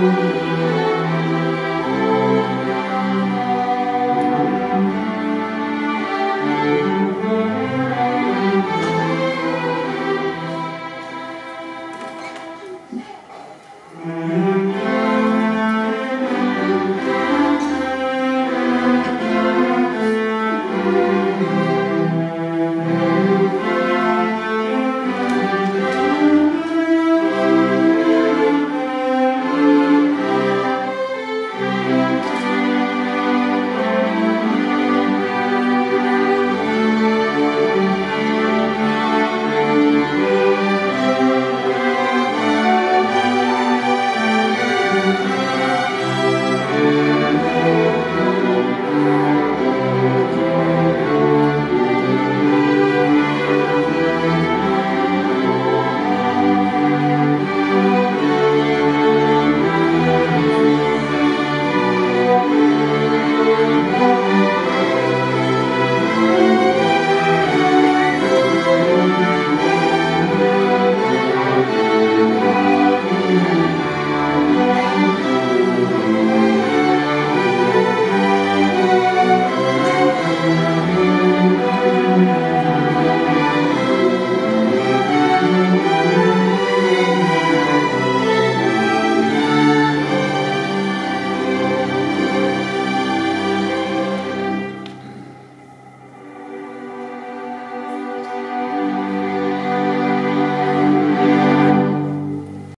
you.